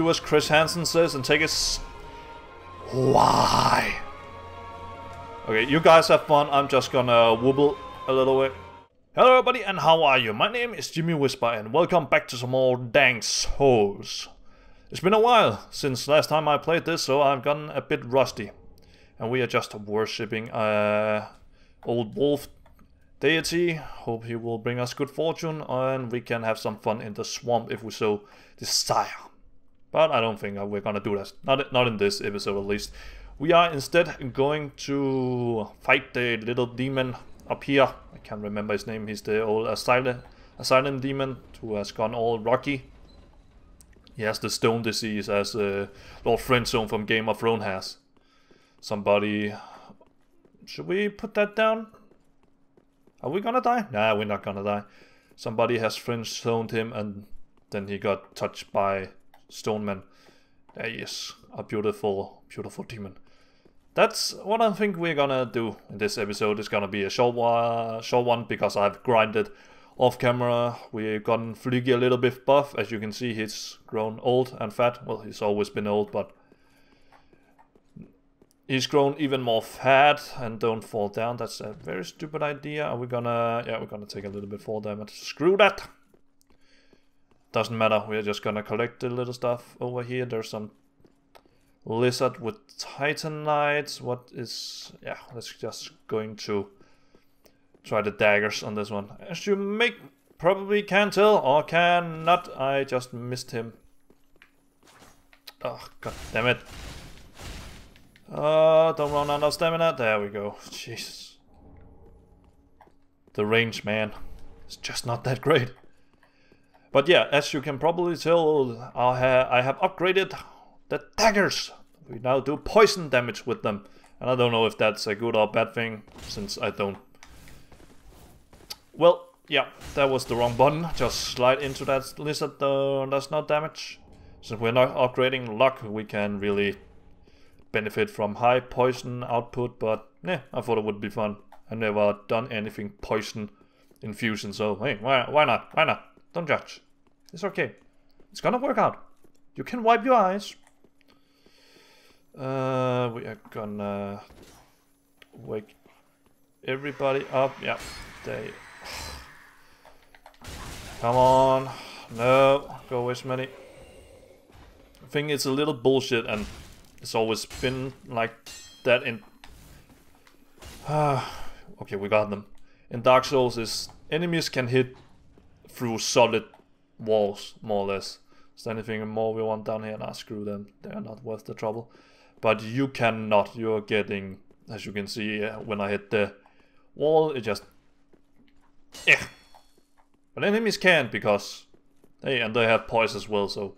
do as Chris Hansen says and take us. Why? Okay, you guys have fun. I'm just gonna wobble a little bit. Hello everybody and how are you? My name is Jimmy Whisper and welcome back to some more Dank Souls. It's been a while since last time I played this, so I've gotten a bit rusty. And we are just worshipping uh, old wolf deity. Hope he will bring us good fortune and we can have some fun in the swamp if we so desire. But I don't think we're gonna do that. Not, not in this episode at least. We are instead going to fight the little demon up here. I can't remember his name. He's the old asylum, asylum demon who has gone all rocky. He has the stone disease as uh, Lord Friendzone from Game of Thrones has. Somebody... Should we put that down? Are we gonna die? Nah, we're not gonna die. Somebody has friend-zoned him and then he got touched by Stoneman. There ah, he is. A beautiful, beautiful demon. That's what I think we're gonna do in this episode. It's gonna be a short one, short one because I've grinded off camera. We've gotten Flygi a little bit buff. As you can see, he's grown old and fat. Well, he's always been old, but he's grown even more fat and don't fall down. That's a very stupid idea. Are we gonna... Yeah, we're gonna take a little bit fall damage. Screw that! Doesn't matter. We're just gonna collect the little stuff over here. There's some lizard with titanites. What is... Yeah, let's just going to try the daggers on this one. As you make probably can tell or cannot, I just missed him. Oh, god damn it. Oh, don't run out of stamina. There we go. Jesus. The range, man, is just not that great. But yeah, as you can probably tell, I, ha I have upgraded the daggers. We now do poison damage with them. And I don't know if that's a good or bad thing, since I don't. Well, yeah, that was the wrong button. Just slide into that lizard, uh, does not damage. Since we're not upgrading luck, we can really benefit from high poison output, but yeah, I thought it would be fun. I've never done anything poison infusion, so hey, why, why not? Why not? Don't judge. It's okay. It's gonna work out. You can wipe your eyes. Uh, we are gonna wake everybody up. Yeah, they. Come on. No, go away, Smitty. I think it's a little bullshit and it's always been like that in... okay, we got them. In Dark Souls, is enemies can hit through solid walls, more or less. Is there anything more we want down here? Nah, screw them. They are not worth the trouble. But you cannot. You're getting, as you can see, uh, when I hit the wall, it just... Eh. But enemies can't because... Hey, and they have poise as well, so...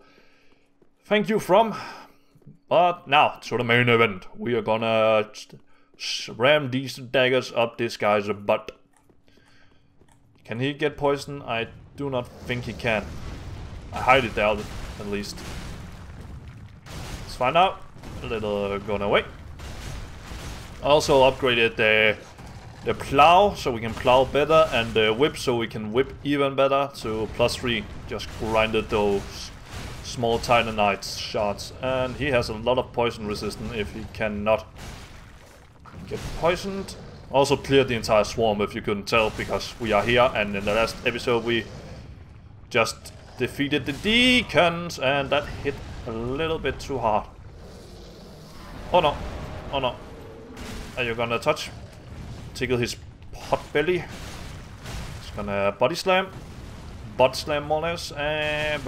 Thank you from but now, to the main event. We are gonna ram these daggers up this guy's butt. Can he get poison? I do not think he can. I highly doubt it, at least. Let's find out. A little going away. Also upgraded the the plow so we can plow better and the whip so we can whip even better to plus 3. Just grinded those small titanite shards. And he has a lot of poison resistance if he cannot get poisoned. Also cleared the entire swarm if you couldn't tell because we are here and in the last episode we just defeated the deacons and that hit a little bit too hard. Oh no, oh no. Are you gonna touch? Tickle his pot belly. It's gonna body slam. Butt slam more or less. And...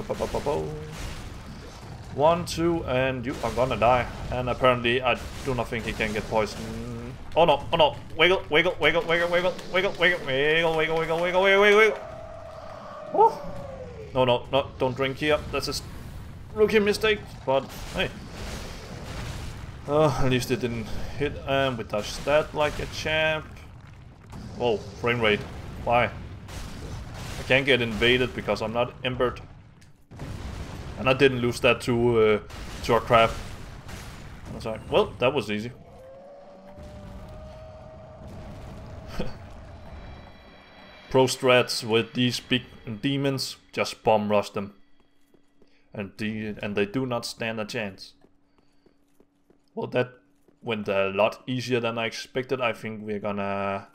One, two, and you are gonna die. And apparently I do not think he can get poisoned. Oh no, oh no. Wiggle, wiggle, wiggle, wiggle, wiggle, wiggle, wiggle, wiggle, wiggle, wiggle, wiggle, wiggle, wiggle, wiggle. Oh. No, no, no, don't drink here. That's a rookie mistake, but hey. Oh, at least it didn't hit and we touched that like a champ. Whoa, frame rate. Why? I can't get invaded because I'm not embered. And I didn't lose that to uh, to a crab. I was like, well, that was easy. Pro strats with these big demons, just bomb rush them. And, and they do not stand a chance. Well, that went a lot easier than I expected. I think we're gonna...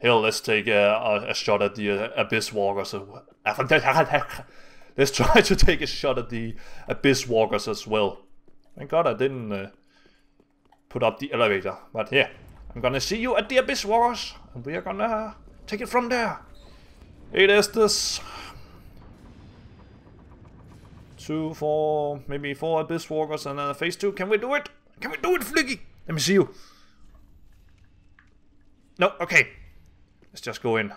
Hell, let's take a, a, a shot at the uh, Abyss Walkers. let's try to take a shot at the Abyss Walkers as well. Thank God I didn't uh, put up the elevator. But yeah, I'm gonna see you at the Abyss Walkers. And we are gonna take it from there. Is this... Two, four, maybe four Abyss Walkers and then phase two. Can we do it? Can we do it, Flygi? Let me see you. No, okay. Let's just go in.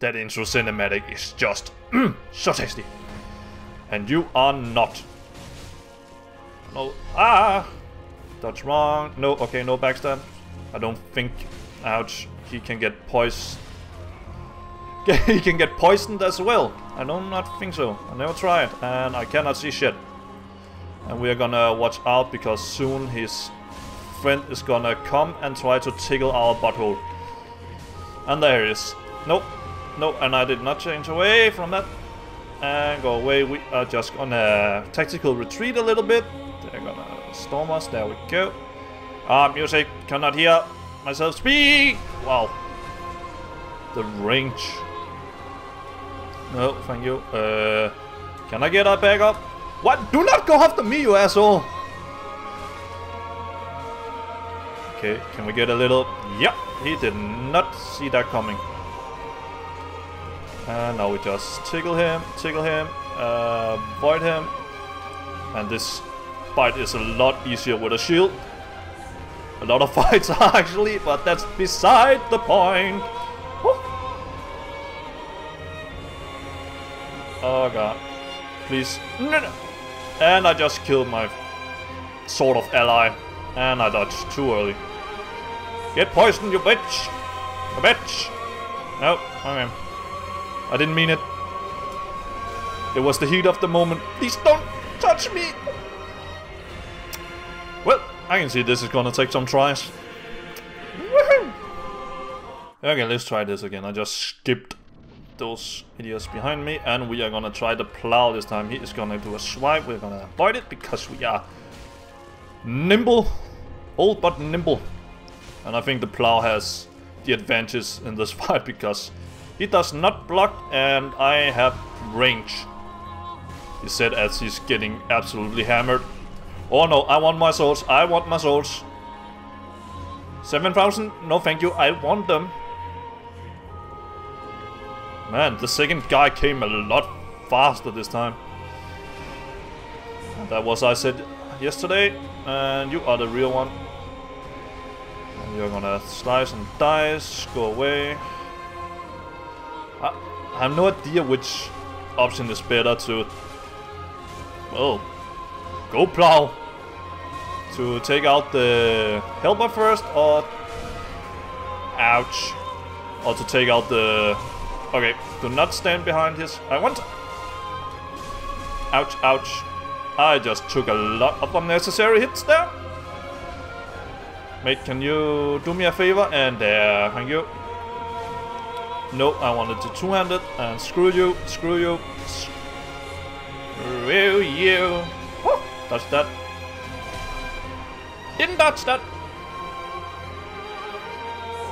That intro cinematic is just mm, so tasty. And you are not. No. Ah! That's wrong. No, okay, no backstab. I don't think. Ouch. He can get poisoned. he can get poisoned as well. I do not think so. I never tried. And I cannot see shit. And we are gonna watch out because soon his friend is gonna come and try to tickle our butthole. And there he is. Nope, no, and I did not change away from that. And go away. We are just gonna tactical retreat a little bit. They're gonna storm us. There we go. Ah, music. Cannot hear myself speak. Wow. The range. No, thank you. Uh, can I get up back up? What? Do not go after me, you asshole! Okay, can we get a little... Yep, he did not see that coming. And now we just tickle him, tickle him, uh, void him. And this fight is a lot easier with a shield. A lot of fights are actually, but that's beside the point. Oh god. Please. And I just killed my sort of ally. And I dodged too early. Get poisoned, you bitch! You bitch! No, okay. I didn't mean it. It was the heat of the moment. Please don't touch me! Well, I can see this is gonna take some tries. Okay, let's try this again. I just skipped those idiots behind me and we are gonna try the plow this time. He is gonna do a swipe. We're gonna avoid it because we are nimble. Old but nimble. And I think the plow has the advantage in this fight because he does not block and I have range. He said as he's getting absolutely hammered. Oh no, I want my swords. I want my swords. 7,000? No thank you, I want them. Man, the second guy came a lot faster this time. That was I said yesterday, and you are the real one. And you're gonna slice and dice, go away. I, have no idea which option is better to... Well, go plow. To take out the helper first or... Ouch. Or to take out the... Okay, do not stand behind his... I want... Ouch, ouch. I just took a lot of unnecessary hits there. Mate, can you do me a favor? And uh, there, thank you. No, I wanted to two-hand it, and screw you, screw you, screw you. Oh, touch that. Didn't touch that.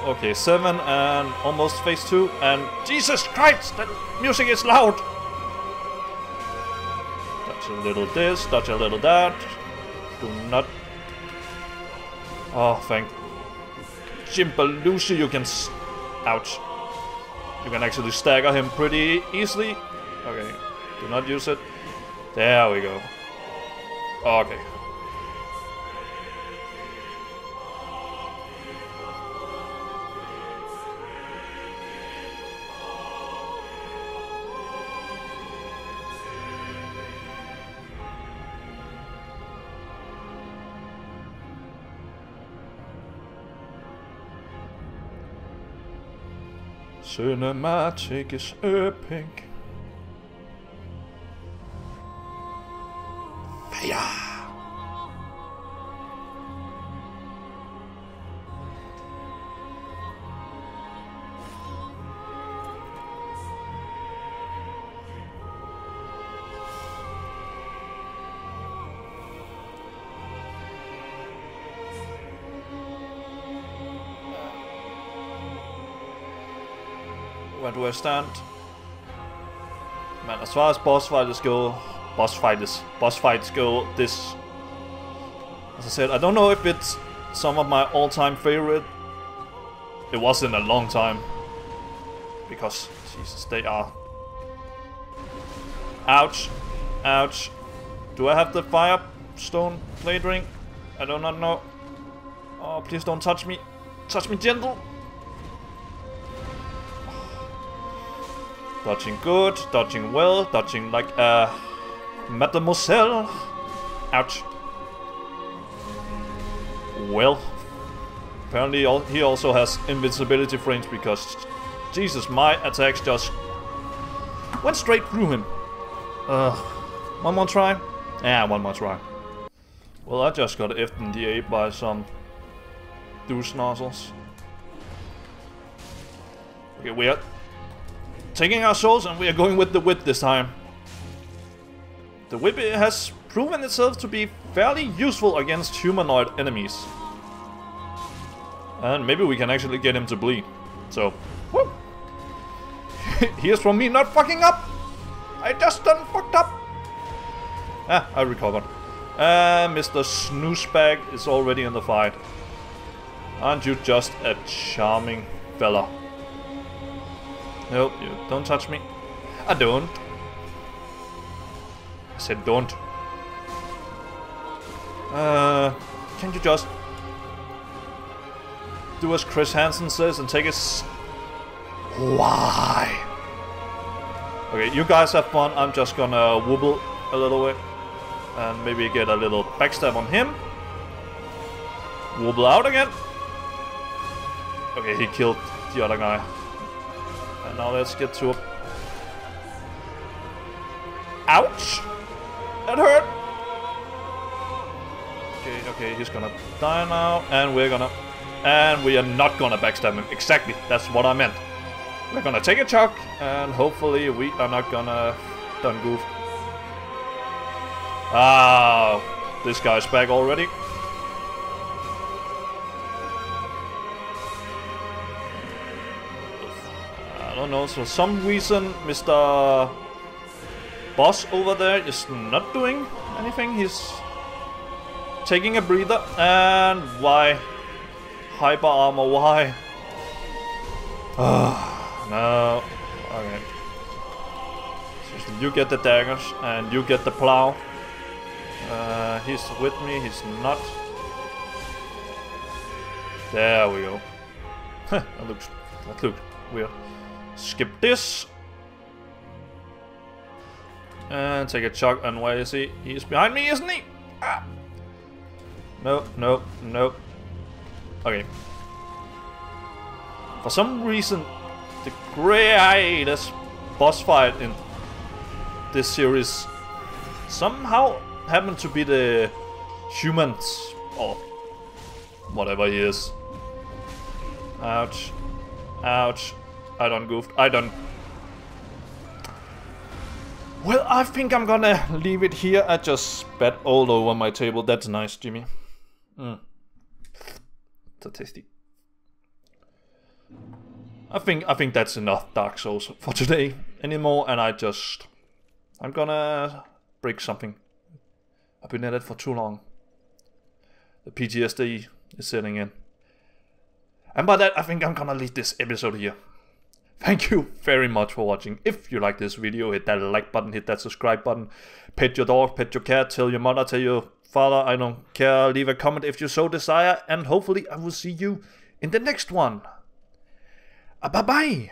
Okay, seven and almost phase two, and Jesus Christ, that music is loud. Touch a little this, touch a little that. Do not. Oh, thank Lucy, you can. Ouch. You can actually stagger him pretty easily. Okay, do not use it. There we go. Okay. Cinematic is epic. Where do I stand? Man, as far as boss fights go, boss fights, boss fights go, this, as I said, I don't know if it's some of my all-time favorite. It wasn't a long time, because Jesus, they are. Ouch, ouch. Do I have the firestone blade ring? I do not know. Oh, please don't touch me. Touch me gentle. Dodging good, dodging well, dodging like a mademoiselle. Ouch. Well, apparently he also has invincibility frames because, Jesus, my attacks just went straight through him. Uh, one more try? Yeah, one more try. Well, I just got effed in the A by some douche nozzles. Okay, we are taking our souls and we are going with the whip this time. The whip has proven itself to be fairly useful against humanoid enemies. And maybe we can actually get him to bleed. So, whoop! Here's from me not fucking up! I just done fucked up! Ah, I recovered. And Mr. Snoozebag is already in the fight. Aren't you just a charming fella? Nope, you don't touch me. I don't. I said don't. Uh, can't you just do as Chris Hansen says and take us? Why? Okay, you guys have fun. I'm just gonna wobble a little bit and maybe get a little backstab on him. Wobble out again. Okay, he killed the other guy. Now let's get to a... Ouch! That hurt! Okay, okay, he's gonna die now, and we're gonna... And we are not gonna backstab him. Exactly, that's what I meant. We're gonna take a chuck, and hopefully we are not gonna done goof. Ah, this guy's back already. Don't know, for some reason Mr. Boss over there is not doing anything. He's taking a breather. And why? Hyper armor, why? Ah, no. Okay. So you get the daggers and you get the plow. Uh, he's with me, he's not. There we go. that looks that looked weird. Skip this. And take a chuck. And where is he? He's behind me, isn't he? Ah. No, no, no. Okay. For some reason, the greatest boss fight in this series somehow happened to be the humans or whatever he is. Ouch. Ouch. I done goofed. I done... Well, I think I'm gonna leave it here. I just spat all over my table. That's nice, Jimmy. Mm. So tasty. I think I think that's enough Dark Souls for today anymore, and I just I'm gonna break something. I've been at it for too long. The PTSD is setting in. And by that, I think I'm gonna leave this episode here. Thank you very much for watching. If you like this video, hit that like button, hit that subscribe button, pet your dog, pet your cat, tell your mother, tell your father, I don't care, leave a comment if you so desire, and hopefully I will see you in the next one. Uh, bye bye.